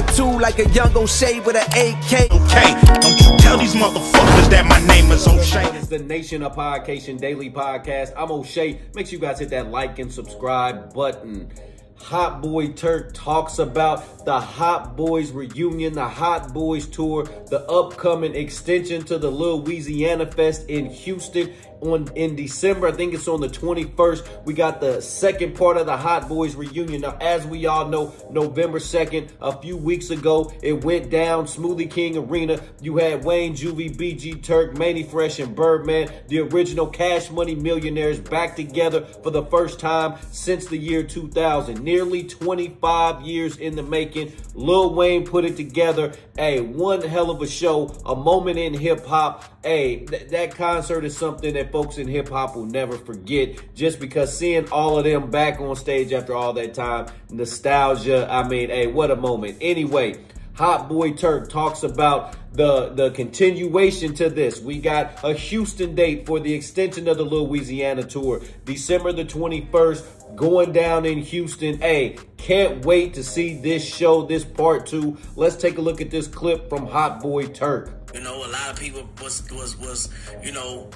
Attitude like a young O'Shea with an AK. Okay, don't you tell these motherfuckers that my name is O'Shea. It's the Nation of Podcation Daily Podcast. I'm O'Shea. Make sure you guys hit that like and subscribe button. Hot Boy Turk talks about the Hot Boys reunion, the Hot Boys tour, the upcoming extension to the Louisiana Fest in Houston on in December. I think it's on the 21st. We got the second part of the Hot Boys reunion. Now, as we all know, November 2nd, a few weeks ago, it went down Smoothie King Arena. You had Wayne, Juvie, BG Turk, Mannie Fresh, and Birdman, the original Cash Money millionaires back together for the first time since the year 2000. Nearly 25 years in the making. Lil Wayne put it together. Hey, one hell of a show, a moment in hip hop. Hey, th that concert is something that folks in hip hop will never forget just because seeing all of them back on stage after all that time, nostalgia. I mean, hey, what a moment. Anyway, Hot Boy Turk talks about the the continuation to this. We got a Houston date for the extension of the Louisiana tour, December the 21st, going down in Houston. Hey, can't wait to see this show, this part two. Let's take a look at this clip from Hot Boy Turk. You know, a lot of people was was was, you know,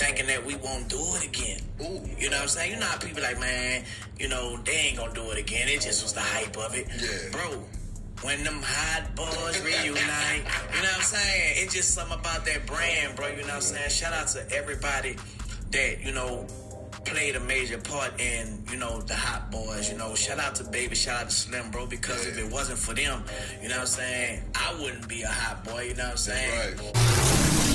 thinking that we won't do it again. Ooh. You know what I'm saying? You know how people like, man, you know, they ain't gonna do it again. It just was the hype of it. Yeah. Bro, when them hot boys reunite, you know what I'm saying? It's just something about that brand, bro. You know what I'm saying? Shout out to everybody that, you know, played a major part in, you know, the Hot Boys. You know, shout out to Baby, shout out to Slim, bro, because if it wasn't for them, you know what I'm saying, I wouldn't be a hot boy, you know what I'm saying? Right.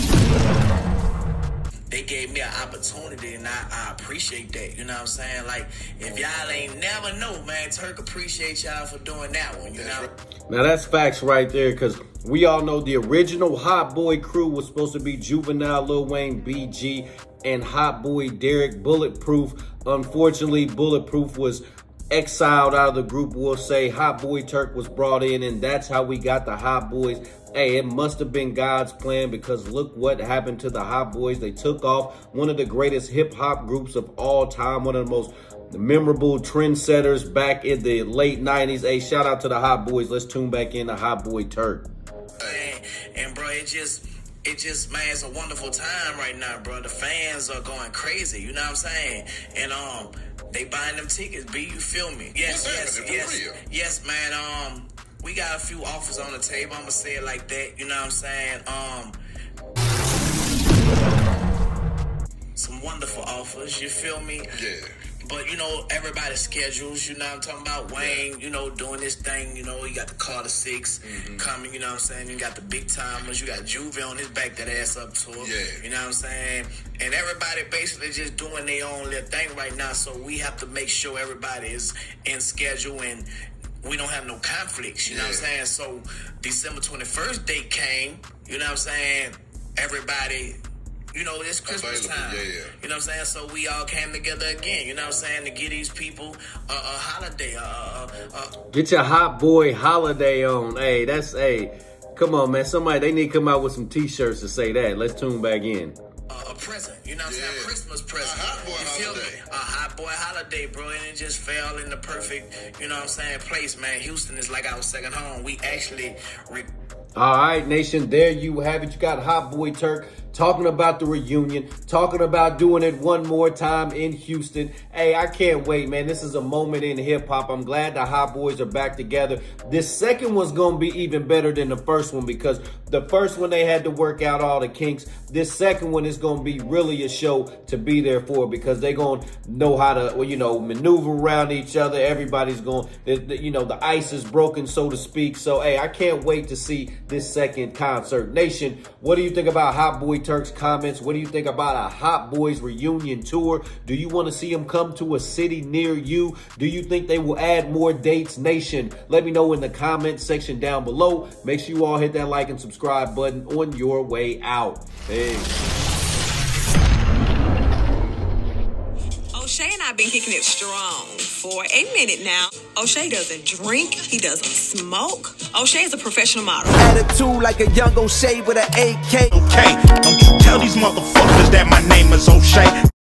Gave me an opportunity and I, I appreciate that, you know what I'm saying? Like, if oh, y'all ain't never know, man, Turk appreciate y'all for doing that one, you know? Now that's facts right there because we all know the original Hot Boy crew was supposed to be Juvenile, Lil Wayne, BG, and Hot Boy Derek Bulletproof. Unfortunately, Bulletproof was exiled out of the group. We'll say Hot Boy Turk was brought in and that's how we got the Hot Boys. Hey, it must have been God's plan because look what happened to the Hot Boys. They took off one of the greatest hip hop groups of all time, one of the most memorable trendsetters back in the late 90s. Hey, shout out to the Hot Boys. Let's tune back in to Hot Boy Turk. Man, and bro, it just it just man, it's a wonderful time right now, bro. The fans are going crazy, you know what I'm saying? And um they buying them tickets, B, you feel me? Yes, yes, yes. real. Yes, man. Um we got a few offers on the table, I'ma say it like that, you know what I'm saying? Um some wonderful offers, you feel me? Yeah. But you know, everybody's schedules, you know what I'm talking about? Wayne, you know, doing this thing, you know, you got the Carter 6 Mm-hmm. coming, you know what I'm saying? You got the Big Tymers, you got Juve on his back that ass up tour. Yeah. You know what I'm saying? And everybody basically just doing their own little thing right now. So we have to make sure everybody is in schedule and we don't have no conflicts, you know what I'm saying? So December 21st date came, you know what I'm saying? Everybody, you know, it's Christmas Available, time. yeah, yeah. You know what I'm saying? So we all came together again, you know what I'm saying, to get these people a, a holiday, a, a, a, Get your Hot Boy holiday on. Hey, that's, hey, come on, man. Somebody, they need to come out with some t-shirts to say that. Let's tune back in. a, a present, you know what I'm saying? Yeah. A Christmas present. A hot boy you feel holiday. me? A hot boy holiday, bro. And it just fell in the perfect, you know what I'm saying, place, man. Houston is like our second home. We actually re- All right, nation, there you have it. You got Hot Boy Turk talking about the reunion, talking about doing it one more time in Houston. Hey, I can't wait, man. This is a moment in hip hop. I'm glad the Hot Boys are back together. This second one's going to be even better than the first one because the first one they had to work out all the kinks. This second one is going to be really a show to be there for because they're going to know how to, well, you know, maneuver around each other. Everybody's the, you know, the ice is broken, so to speak. So, hey, I can't wait to see this second concert. Nation, what do you think about Hot Boy Turk's comments? What do you think about a Hot Boys reunion tour? Do you want to see them come to a city near you? Do you think they will add more dates? Nation, let me know in the comment section down below. Make sure you all hit that like and subscribe button on your way out. Peace. O'Shea and I've been kicking it strong for a minute now. O'Shea doesn't drink, he doesn't smoke. O'Shea is a professional model. Attitude like a young O'Shea with an AK. Okay, don't you tell these motherfuckers that my name is O'Shea.